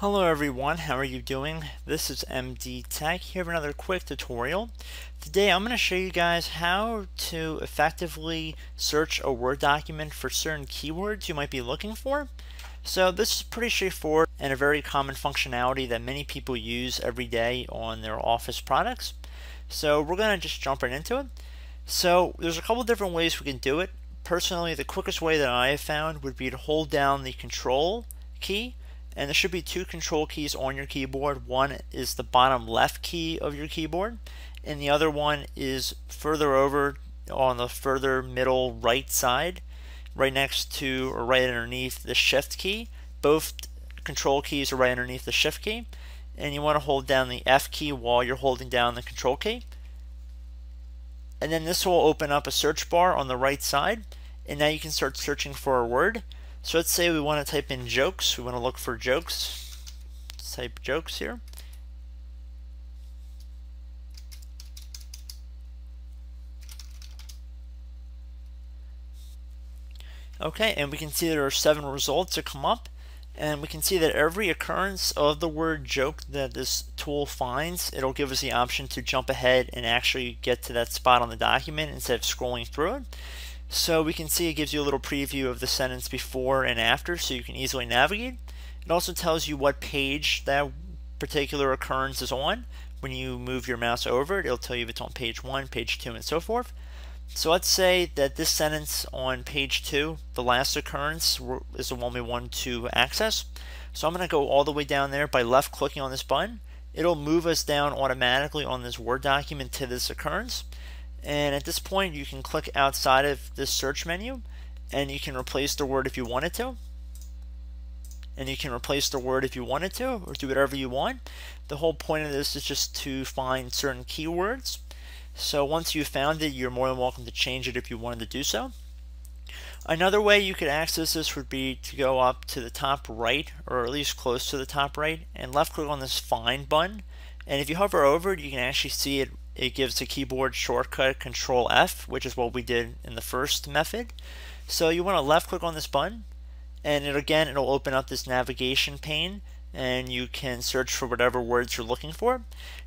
Hello everyone, how are you doing? This is MD Tech here another quick tutorial. Today I'm going to show you guys how to effectively search a Word document for certain keywords you might be looking for. So this is pretty straightforward and a very common functionality that many people use every day on their office products. So we're going to just jump right into it. So there's a couple different ways we can do it. Personally, the quickest way that I have found would be to hold down the control key and there should be two control keys on your keyboard. One is the bottom left key of your keyboard, and the other one is further over on the further middle right side, right next to or right underneath the shift key. Both control keys are right underneath the shift key, and you want to hold down the F key while you're holding down the control key. And then this will open up a search bar on the right side, and now you can start searching for a word. So let's say we want to type in jokes. We want to look for jokes. Let's type jokes here. Okay, and we can see there are seven results that come up. And we can see that every occurrence of the word joke that this tool finds, it'll give us the option to jump ahead and actually get to that spot on the document instead of scrolling through it. So we can see it gives you a little preview of the sentence before and after so you can easily navigate. It also tells you what page that particular occurrence is on. When you move your mouse over it, it'll tell you if it's on page 1, page 2, and so forth. So let's say that this sentence on page 2, the last occurrence, is the one we want to access. So I'm going to go all the way down there by left clicking on this button. It'll move us down automatically on this Word document to this occurrence. And at this point, you can click outside of this search menu and you can replace the word if you wanted to. And you can replace the word if you wanted to or do whatever you want. The whole point of this is just to find certain keywords. So once you've found it, you're more than welcome to change it if you wanted to do so. Another way you could access this would be to go up to the top right, or at least close to the top right, and left click on this Find button. And if you hover over it, you can actually see it it gives a keyboard shortcut Control F, which is what we did in the first method. So you want to left click on this button, and it, again, it'll open up this navigation pane, and you can search for whatever words you're looking for.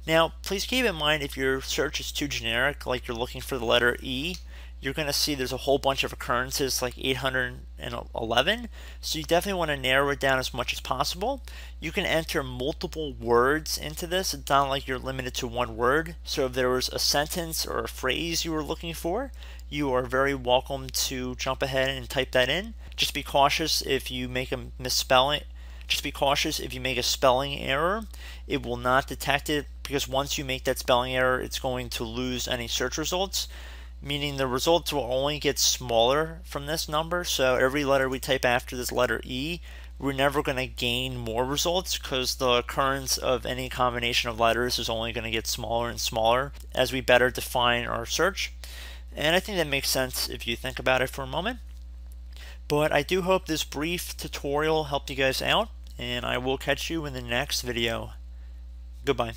Now, please keep in mind if your search is too generic, like you're looking for the letter E, you're going to see there's a whole bunch of occurrences like 811 so you definitely want to narrow it down as much as possible. You can enter multiple words into this. It's not like you're limited to one word. So if there was a sentence or a phrase you were looking for you are very welcome to jump ahead and type that in. Just be cautious if you make a misspelling just be cautious if you make a spelling error. It will not detect it because once you make that spelling error it's going to lose any search results meaning the results will only get smaller from this number. So every letter we type after this letter E, we're never going to gain more results because the occurrence of any combination of letters is only going to get smaller and smaller as we better define our search. And I think that makes sense if you think about it for a moment. But I do hope this brief tutorial helped you guys out, and I will catch you in the next video. Goodbye.